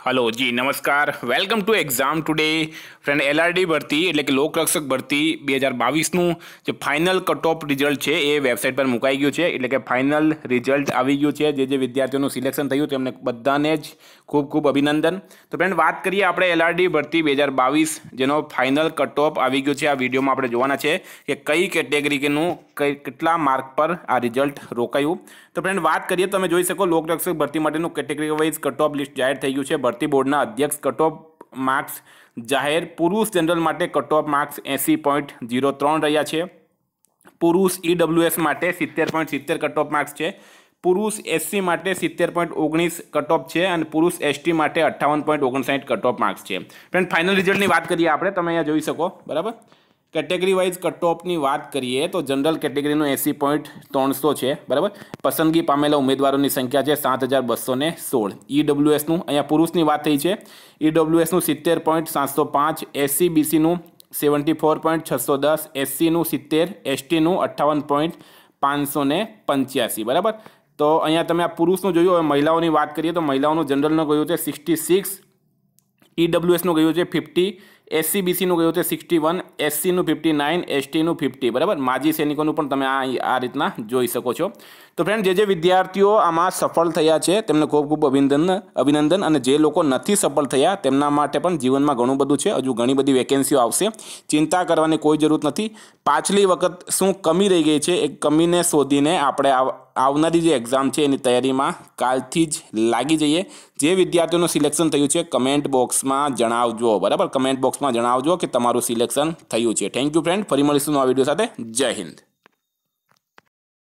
Hello ji નમસ્કાર welcome to exam today friend LRD ભરતી એટલે કે લોકરક્ષક ભરતી બે હજાર બાવીસનું જે ફાઇનલ કટ ઓફ રિઝલ્ટ છે એ વેબસાઇટ પર મુકાઈ ગયું છે એટલે કે ફાઇનલ રિઝલ્ટ આવી ગયું છે જે જે વિદ્યાર્થીઓનું સિલેક્શન થયું તેમને બધાને જ ખૂબ ખૂબ અભિનંદન તો ફ્રેન્ડ વાત કરીએ આપણે એલઆરડી ભરતી બે હજાર બાવીસ જેનો ફાઇનલ કટ ઓફ આવી ગયો છે આ વિડીયોમાં આપણે જોવાના છે કે કઈ કેટેગરીનું કઈ કેટલા માર્ક પર આ રિઝલ્ટ રોકાયું તો ફ્રેન્ડ વાત કરીએ તમે જોઈ શકો લોકરક્ષક ભરતી માટેનું category wise cut off list જાહેર થઈ ગયું છે ભરતી બોર્ડના અધ્યક્ષ કટ માર્ક્સ જાહેર પુરુષ જનરલ માટે કટ ઓફ માર્ક્સ એંસી પોઈન્ટ ઝીરો ત્રણ રહ્યા છે. પુરુષ ઈડબ્લ્યુએસ માટે સિત્તેર પોઈન્ટ સિત્તેર કટ ઓફ માર્ક્સ છે. પુરુષ એસસી માટે સિત્તેર પોઈન્ટ ઓગણીસ કટ છે અને પુરુષ એસટી માટે અઠ્ઠાવન પોઈન્ટ ઓગણસાઠ કટ ઓફ માર્ક્સ છે. ફ્રેન્ડ ફાઇનલ રિઝલ્ટની વાત કરીએ આપણે. તમે અહીંયા જોઈ શકો. બરાબર? કેટેગરી વાઇઝ કટ વાત કરીએ તો જનરલ કેટેગરીનું એંસી પોઈન્ટ ત્રણસો છે, બરાબર? પસંદગી પામેલા ઉમેદવારોની સંખ્યા છે સાત હજાર બસો ને સોળ. ઈડબ્લ્યુએસનું અહીંયા પુરુષની વાત થઈ છે. ઈડબ્લ્યુએસનું સિત્તેર પોઈન્ટ સાતસો પાંચ એસસી બીસીનું સેવન્ટી ફોર પોઈન્ટ છસો દસ, એસસીનું સિત્તેર, એસટીનું અઠ્ઠાવન પોઈન્ટ પાંચસો ને પંચ્યાસી, બરાબર? તો અહીંયા તમે આ પુરુષનું જોયું, હવે મહિલાઓની વાત કરીએ તો મહિલાઓનું જનરલનું ગયું છે સિક્સટી સિક્સ, ઈડબ્લ્યુએસનું ગયું છે ફિફ્ટી એસસીબીસીનું ગયું છે સિક્સટી વન એસસીનું ફિફ્ટી નાઇન એસટીનું ફિફ્ટી બરાબર માજી સૈનિકોનું પણ તમે આ આ રીતના જોઈ શકો છો તો ફ્રેન્ડ જે જે વિદ્યાર્થીઓ આમાં સફળ થયા છે તેમને ખૂબ ખૂબ અભિનંદન અભિનંદન અને જે લોકો નથી સફળ થયા તેમના માટે પણ જીવનમાં ઘણું બધું છે હજુ ઘણી બધી વેકેન્સીઓ આવશે ચિંતા કરવાની કોઈ જરૂર નથી પાછલી વખત શું કમી રહી ગઈ છે એ કમીને શોધીને આપણે આવનારી જે એક્ઝામ છે એની તૈયારીમાં કાલથી જ લાગી જઈએ જે વિદ્યાર્થીઓનું સિલેક્શન થયું છે કમેન્ટ બોક્સમાં જણાવજો બરાબર કમેન્ટ બોક્સમાં જણાવજો કે તમારું સિલેક્શન થયું છે થેન્ક યુ ફ્રેન્ડ ફરી મળીશું આ વિડીયો સાથે જય હિન્દ